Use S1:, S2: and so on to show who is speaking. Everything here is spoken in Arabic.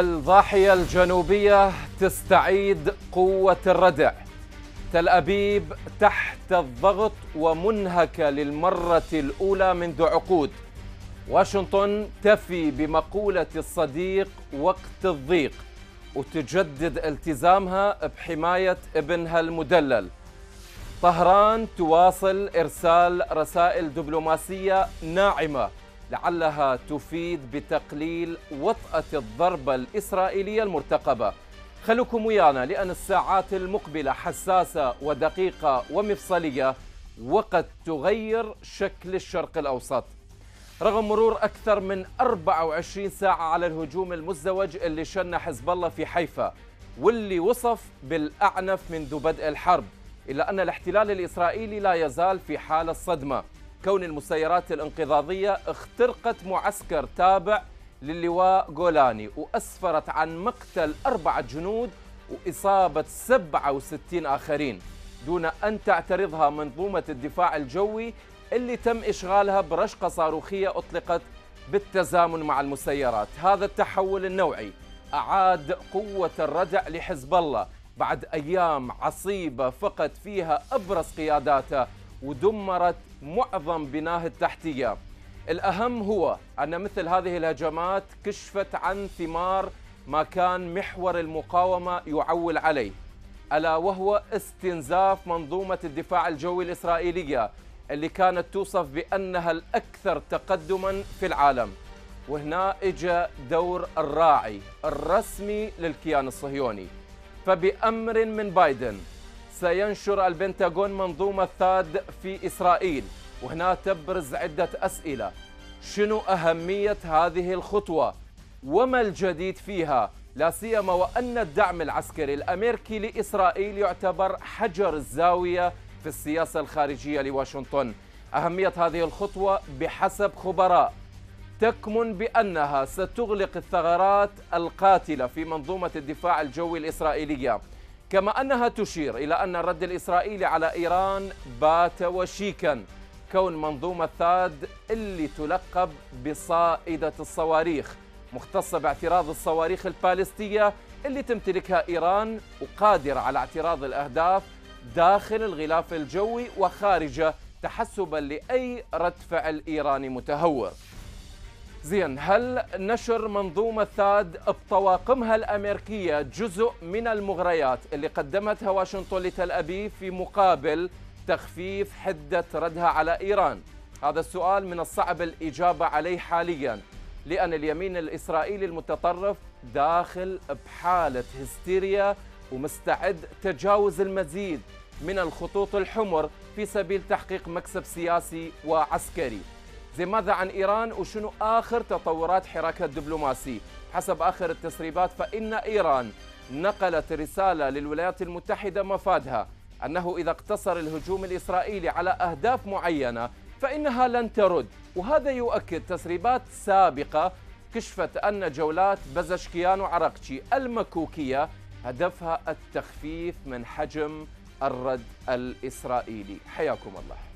S1: الضاحية الجنوبية تستعيد قوة الردع. تل أبيب تحت الضغط ومنهكة للمرة الأولى منذ عقود. واشنطن تفي بمقولة الصديق وقت الضيق وتجدد التزامها بحماية ابنها المدلل. طهران تواصل إرسال رسائل دبلوماسية ناعمة. لعلها تفيد بتقليل وطأة الضربة الإسرائيلية المرتقبة. خلوكم ويانا لأن الساعات المقبلة حساسة ودقيقة ومفصلية وقد تغير شكل الشرق الأوسط. رغم مرور أكثر من 24 ساعة على الهجوم المزدوج اللي شن حزب الله في حيفا واللي وصف بالأعنف منذ بدء الحرب إلا أن الاحتلال الإسرائيلي لا يزال في حالة صدمة. كون المسيرات الانقضاضية اخترقت معسكر تابع للواء جولاني وأسفرت عن مقتل أربعة جنود وإصابة 67 آخرين دون أن تعترضها منظومة الدفاع الجوي اللي تم إشغالها برشقة صاروخية أطلقت بالتزامن مع المسيرات. هذا التحول النوعي أعاد قوة الردع لحزب الله بعد أيام عصيبة فقد فيها أبرز قياداته ودمرت معظم بناه التحتية. الأهم هو أن مثل هذه الهجمات كشفت عن ثمار ما كان محور المقاومة يعول عليه ألا وهو استنزاف منظومة الدفاع الجوي الإسرائيلية اللي كانت توصف بأنها الأكثر تقدما في العالم. وهنا إجا دور الراعي الرسمي للكيان الصهيوني. فبأمر من بايدن سينشر البنتاغون منظومة ثاد في إسرائيل. وهنا تبرز عدة أسئلة. شنو أهمية هذه الخطوة؟ وما الجديد فيها؟ لا سيما وأن الدعم العسكري الأمريكي لإسرائيل يعتبر حجر الزاوية في السياسة الخارجية لواشنطن. أهمية هذه الخطوة بحسب خبراء. تكمن بأنها ستغلق الثغرات القاتلة في منظومة الدفاع الجوي الإسرائيلية. كما أنها تشير إلى أن الرد الإسرائيلي على إيران بات وشيكا كون منظومة ثاد اللي تلقب بصائدة الصواريخ مختصة باعتراض الصواريخ البالستية اللي تمتلكها إيران وقادرة على اعتراض الأهداف داخل الغلاف الجوي وخارجه تحسبا لأي رد فعل إيراني متهور. زين هل نشر منظومة ثاد بطواقمها الأمريكية جزء من المغريات اللي قدمتها واشنطن لتل أبيب في مقابل تخفيف حدة ردها على إيران؟ هذا السؤال من الصعب الإجابة عليه حاليا لأن اليمين الإسرائيلي المتطرف داخل بحالة هستيريا ومستعد تجاوز المزيد من الخطوط الحمر في سبيل تحقيق مكسب سياسي وعسكري. زي ماذا عن إيران وشنو آخر تطورات حراكها الدبلوماسي؟ حسب آخر التسريبات فإن إيران نقلت رسالة للولايات المتحدة مفادها أنه إذا اقتصر الهجوم الإسرائيلي على أهداف معينة فإنها لن ترد وهذا يؤكد تسريبات سابقة كشفت أن جولات بزشكيان وعرقشي المكوكية هدفها التخفيف من حجم الرد الإسرائيلي. حياكم الله.